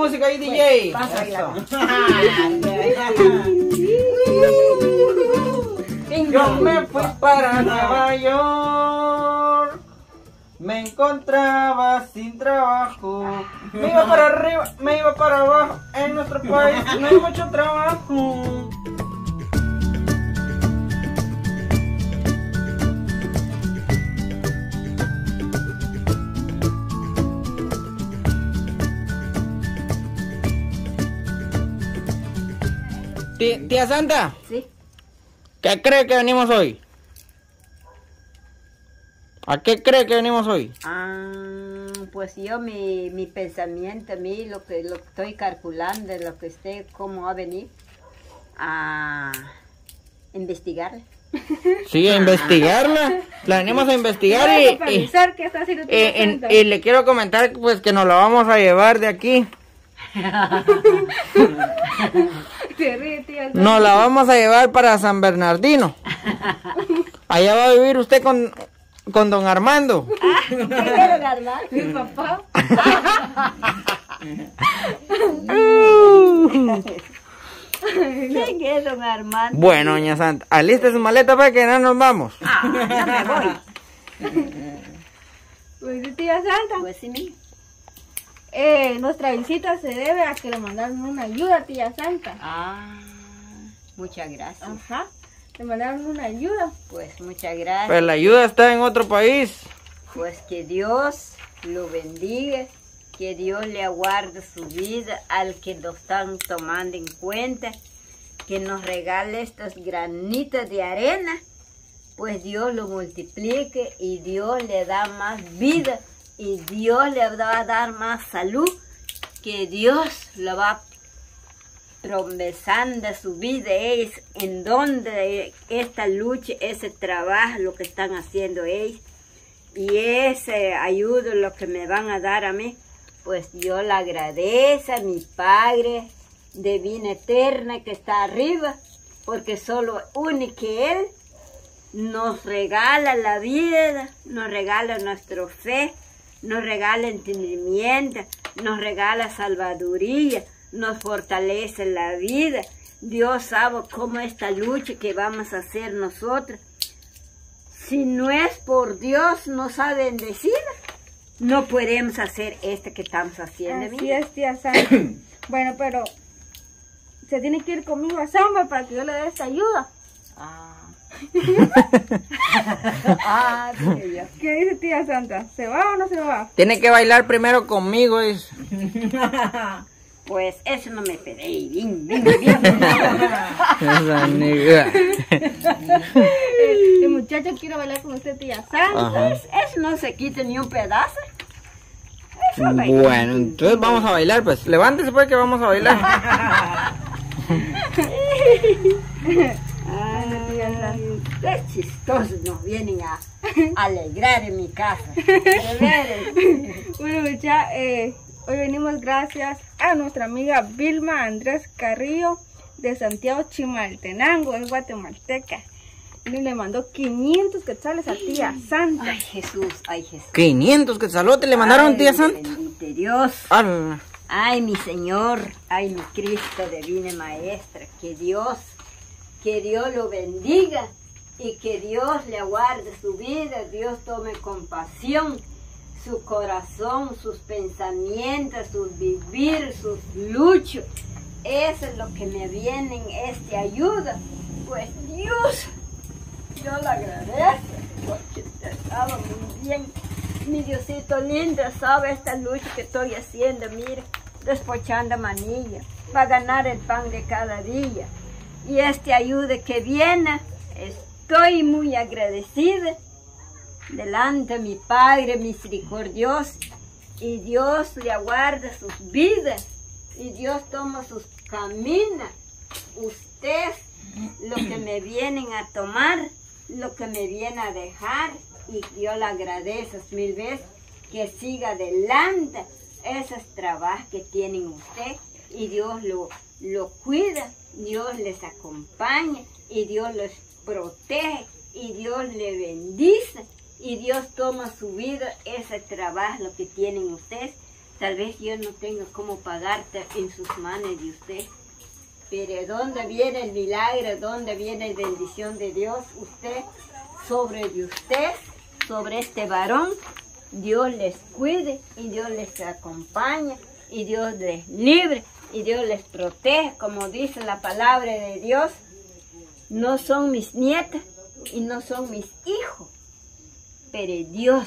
música ahí, DJ. Pasa Eso. Eso. Yo me fui para Nueva York. Me encontraba sin trabajo. Me iba para arriba, me iba para abajo. En nuestro país no hay mucho trabajo. Tía Santa, Sí. ¿qué cree que venimos hoy? ¿A qué cree que venimos hoy? Ah, pues yo mi, mi pensamiento, a mí lo que lo que estoy calculando, lo que esté, cómo va a venir a investigar. Sí, a investigarla. La venimos a investigar y, y- qué está haciendo Santa. y le quiero comentar pues que nos la vamos a llevar de aquí. Nos la vamos a llevar para San Bernardino. Allá va a vivir usted con, con don Armando. Mi papá. ¿Quién es don Armando? Bueno, doña Santa, aliste su maleta para que no nos vamos. Ah, ya me voy. Pues tía Santa. Pues sí, mi. Eh, nuestra visita se debe a que le mandaron una ayuda, tía Santa. Ah, muchas gracias. Ajá. Le mandaron una ayuda. Pues muchas gracias. Pero la ayuda está en otro país. Pues que Dios lo bendiga, que Dios le aguarde su vida al que lo están tomando en cuenta, que nos regale estos granitos de arena, pues Dios lo multiplique y Dios le da más vida y Dios le va a dar más salud, que Dios lo va promesando su vida es en donde esta lucha, ese trabajo, lo que están haciendo ellos. Y ese ayuda lo que me van a dar a mí, pues yo le agradezco a mi Padre de vida eterna que está arriba, porque solo único Él nos regala la vida, nos regala nuestra fe, nos regala entendimiento, nos regala salvaduría, nos fortalece la vida. Dios sabe cómo esta lucha que vamos a hacer nosotros si no es por Dios nos ha bendecido, no podemos hacer esto que estamos haciendo. Así mira. es, tía Santa. bueno, pero se tiene que ir conmigo a Samba para que yo le dé esta ayuda. Ah. Ah. ¿Qué dice tía Santa? ¿Se va o no se va? Tiene que bailar primero conmigo. es- Pues eso no me pedí. Bien, bien, bien. Esa negra. El muchacho quiere bailar con usted, tía Santa. Eso no se quita ni un pedazo. Eso baila. Bueno, entonces vamos a bailar, pues. Levántese pues que vamos a bailar. Ay, qué chistosos nos vienen a alegrar en mi casa. Bueno, mucha, eh, hoy venimos gracias a nuestra amiga Vilma Andrés Carrillo de Santiago Chimaltenango, es guatemalteca. Y le mandó 500 quetzales a tía Santa. Ay, Jesús, ay, Jesús. 500 que salote le mandaron Ay, tía Santa. Bendito Dios. Ay, mi Señor, ay, mi Cristo divina Maestra, que Dios, que Dios lo bendiga y que Dios le aguarde su vida, Dios tome compasión, su corazón, sus pensamientos, sus vivir, sus luchos. Eso es lo que me viene en este ayuda. Pues Dios, yo le agradezco porque sabe muy bien. Mi Diosito lindo sabe esta lucha que estoy haciendo, mire, despochando manilla, para ganar el pan de cada día. Y este ayuda que viene, estoy muy agradecida delante de mi Padre misericordioso. Y Dios le aguarda sus vidas. Y Dios toma sus caminos. Usted, lo que me vienen a tomar, lo que me viene a dejar. Y yo le agradezco mil veces que siga adelante esos trabajos que tienen usted. Y Dios lo, lo cuida, Dios les acompaña y Dios los protege y Dios le bendice y Dios toma su vida ese trabajo que tienen ustedes Tal vez yo no tenga cómo pagarte en sus manos de usted. Pero ¿dónde viene el milagro? ¿Dónde viene la bendición de Dios? Usted, sobre de usted, sobre este varón, Dios les cuide y Dios les acompaña y Dios les libre y Dios les protege, como dice la palabra de Dios. No son mis nietas y no son mis hijos, pero Dios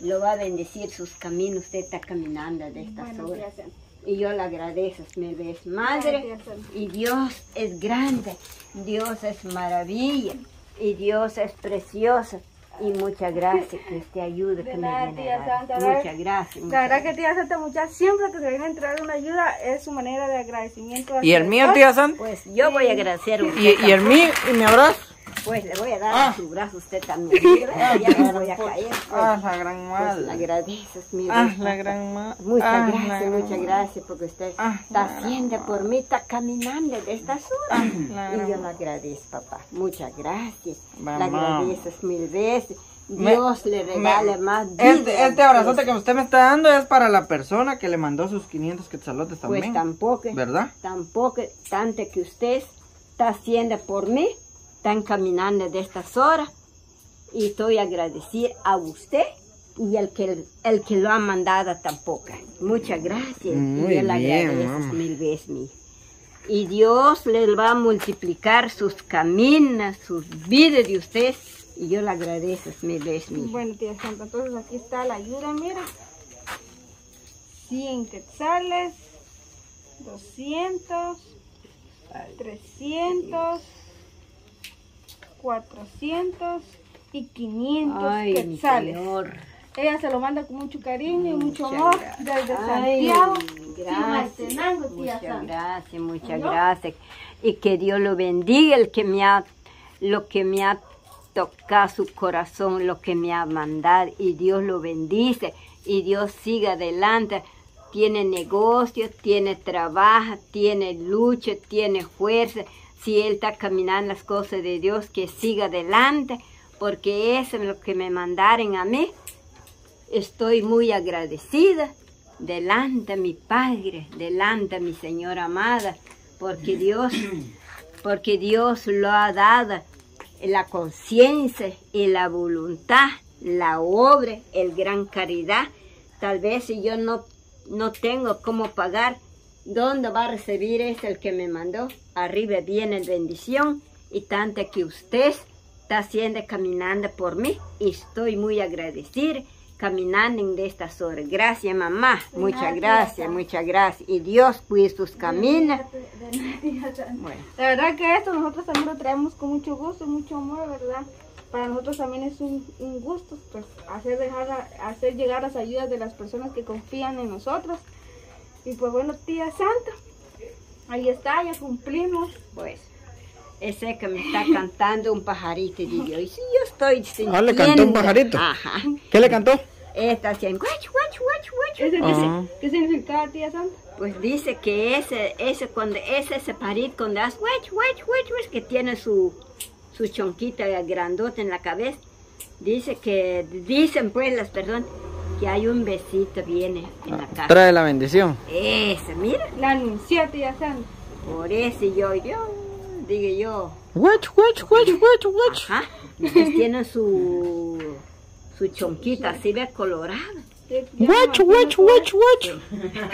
lo va a bendecir sus caminos. Usted está caminando de estas Bueno, horas. Y yo le agradezco, me ves madre. Gracias. Y Dios es grande, Dios es maravilla, y Dios es precioso. Y muchas gracias que usted ayude, que De me nada, tía. Santa. Muchas gracias. La verdad que tía Santa muchas siempre que se viene a entregar una ayuda es su manera de agradecimiento. ¿Y el mío, tía Santa? Pues yo voy a agradecer a usted. ¿Y, y el mío? ¿Y mi abrazo? Pues le voy a dar Ah. su brazo a usted también. Mire, Ya me voy a caer. Pues, Ah, la gran pues, le madre. agradeces, mi Ah, la gran madre. Muchas Ah, gracias, muchas gracias porque usted Ah, está haciendo por mí, está caminando de estas horas. Ah, y yo le agradezco, papá. Muchas gracias. Le Mamá. agradeces mil veces. Me- Dios le regale Me- más vida. Este, este abrazote que usted me está dando es para la persona que le mandó sus 500 quetzalotes Pues también. tampoco, ¿Verdad? tampoco, tanto que usted está haciendo por mí, están caminando de estas horas. Y estoy agradecida a usted y el que, el que lo ha mandado tampoco. Muchas gracias. Muy y yo le bien, agradezco mamá. mil veces, mi. Y Dios le va a multiplicar sus caminos, sus vidas de usted. Y yo le agradezco mil veces, mi. Bueno, tía Santa, entonces aquí está la ayuda, mira. 100 quetzales, 200, 300, 400 y 500 Ay, mi quetzales. Señor. Ella se lo manda con mucho cariño y mucho Muchas amor gracias. desde Ay, Santiago. gracias. Tía Muchas gracias, muchas ¿No? gracias. Y que Dios lo bendiga, el que me ha, lo que me ha tocado su corazón, lo que me ha mandado. Y Dios lo bendice. Y Dios siga adelante. Tiene negocio, tiene trabajo, tiene lucha, tiene fuerza. Si Él está caminando las cosas de Dios, que siga adelante. Porque eso es lo que me mandaron a mí. Estoy muy agradecida delante a mi Padre, delante a mi Señora amada, porque Dios, porque Dios lo ha dado la conciencia y la voluntad, la obra, el gran caridad. Tal vez si yo no, no tengo cómo pagar, ¿dónde va a recibir es el que me mandó? Arriba viene bendición y tanto que usted está haciendo caminando por mí y estoy muy agradecida caminando en estas horas. Gracias mamá, muchas gracias, muchas gracias. Y Dios cuide sus caminos. Bueno, La verdad que esto nosotros también lo traemos con mucho gusto mucho amor, ¿verdad? Para nosotros también es un, un gusto pues, hacer, dejar, hacer llegar las ayudas de las personas que confían en nosotros. Y pues bueno, tía Santa, ahí está, ya cumplimos. pues. Ese que me está cantando un pajarito y digo, y si yo estoy sintiendo. Ah, le cantó un pajarito. Ajá. ¿Qué le cantó? Está haciendo, guachu, guachu, guachu, guachu. ¿Ese Ah. qué, qué significa, tía Santa? Pues dice que ese, ese cuando ese separit cuando hace guachu, guachu, guachu, es que tiene su, su chonquita grandota en la cabeza. Dice que, dicen pues las personas que hay un besito viene en la casa. Trae la bendición. Ese, mira, La anunció, tía Santa. por eso yo, yo, digo yo, Guacho, guacho, guacho, guacho, guacho. ajá, pues tiene su, su chonquita así ve colorada. Ya guacho, imagino, guacho, guacho.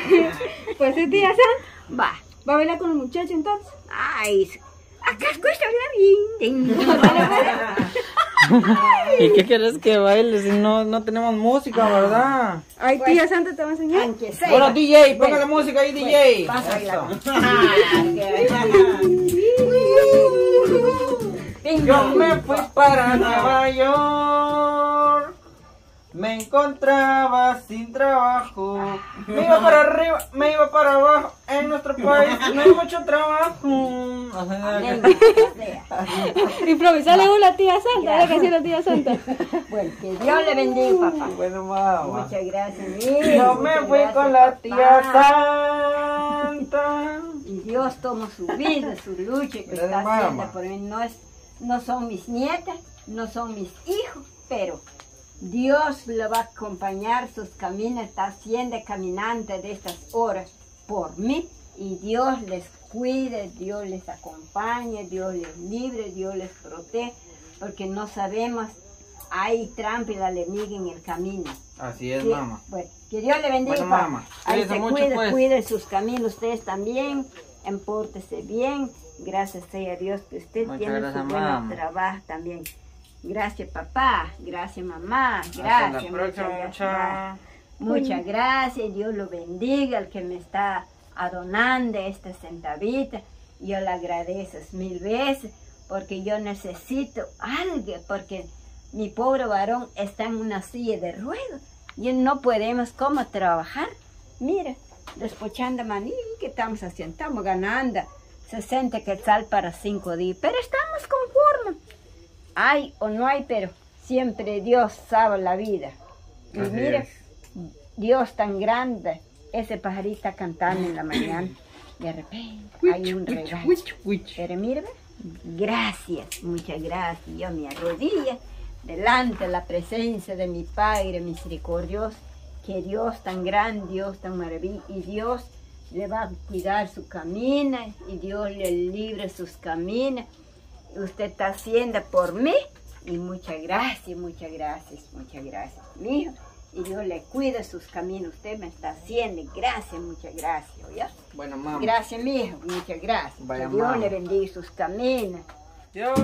Pues Pues sí, tía Santa. Va, ¿Va a bailar con el muchacho entonces? ay, acá escucha bien. ¿Y qué quieres que baile si no, no tenemos música, verdad? Ay, tía Santa te va a enseñar. Bueno, DJ, póngale música ahí, DJ. Vas a bailar. Yo me fui para Nueva York. Me encontraba sin trabajo. Me iba para arriba, me iba para abajo. En nuestro país no hay mucho trabajo. Improvisale una tía Santa, la canción de tía Santa. Bueno, que Dios le bendiga, papá. Bueno, mamá. Muchas gracias, mil. Yo me muchas fui gracias, con la papá. tía Santa. Y Dios toma su vida, su lucha que Gracias, está haciendo por mí. No, es, no son mis nietas, no son mis hijos, pero Dios le va a acompañar sus caminos, está haciendo caminante de estas horas por mí y Dios les cuide, Dios les acompañe, Dios les libre, Dios les protege, porque no sabemos, hay trampa y la enemiga en el camino. Así es, Sí, mamá. Bueno, que Dios le bendiga. Bueno, mamá, Ahí se mucho, cuide, pues. cuide sus caminos, ustedes también, empórtese bien. Gracias sea a Dios que usted Muchas tiene gracias, su buen trabajo también. Gracias papá, gracias mamá, Hasta gracias. la próxima, muchas mucha. gracias. Muchas gracias, Dios lo bendiga, el que me está adonando esta centavita. Yo le agradezco mil veces porque yo necesito algo, porque mi pobre varón está en una silla de ruedas y no podemos cómo trabajar. Mira, despochando maní, ¿qué estamos haciendo? Estamos ganando 60 quetzal para cinco días, pero estamos conformes. Hay o no hay, pero siempre Dios sabe la vida. Y Así mira, es. Dios tan grande, ese pajarito cantando en la mañana. De repente hay un regalo. Pero gracias, muchas gracias. Yo me arrodillo delante de la presencia de mi Padre misericordioso. Que Dios tan grande, Dios tan maravilloso, y Dios le va a cuidar su camino, y Dios le libre sus caminos. Usted está haciendo por mí, y muchas gracias, muchas gracias, muchas gracias, mi hijo. Y Dios le cuida sus caminos. Usted me está haciendo. Gracias, muchas gracias. Bueno, mamá. Gracias, mi hijo. Muchas gracias. Que Dios mamá. le bendiga sus caminos. Yo.